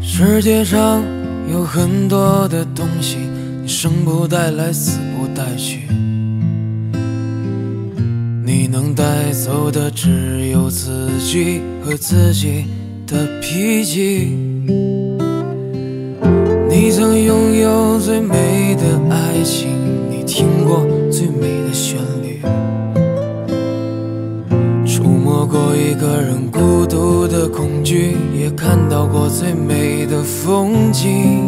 世界上有很多的东西，你生不带来，死不带去。你能带走的只有自己和自己的脾气。你曾拥有最美的爱情，你听过最美的旋律，触摸过一个人孤独的恐惧，也看到过最美的风景。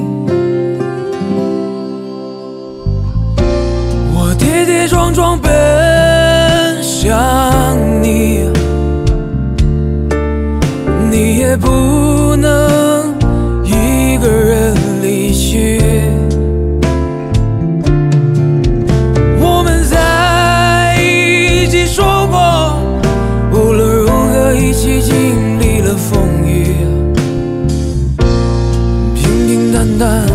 我跌跌撞撞奔不能一个人离去。我们在一起说过，无论如何一起经历了风雨，平平淡淡，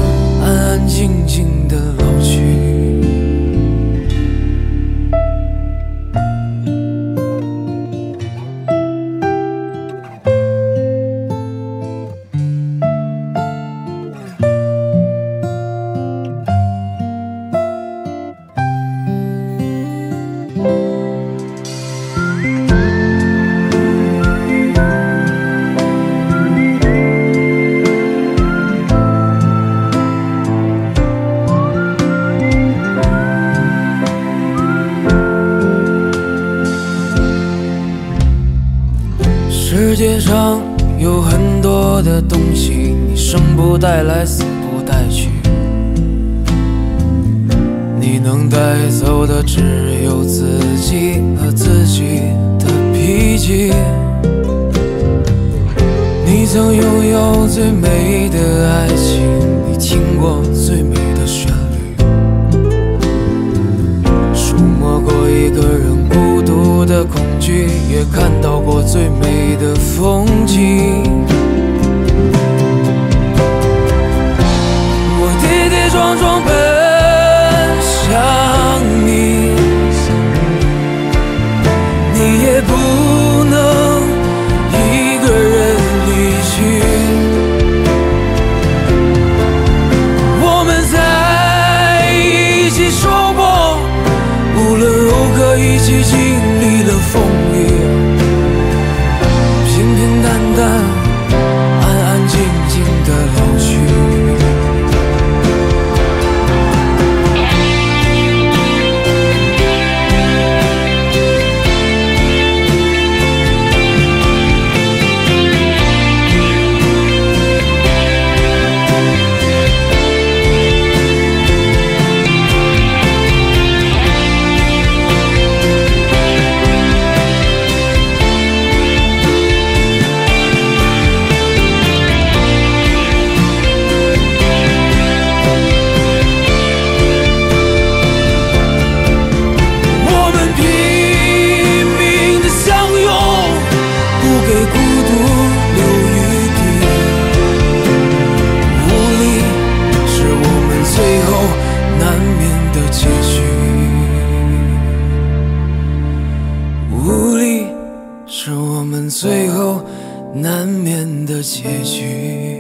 世界上有很多的东西，你生不带来，死不带去。你能带走的只有自己和自己的脾气。你曾拥有最美的爱情，你听过最美的旋律，触摸过一个人孤独的恐惧，也看到过最美风景。我跌跌撞撞奔向你，你也不能一个人离去。我们在一起说过，无论如何一起经历最后难免的结局。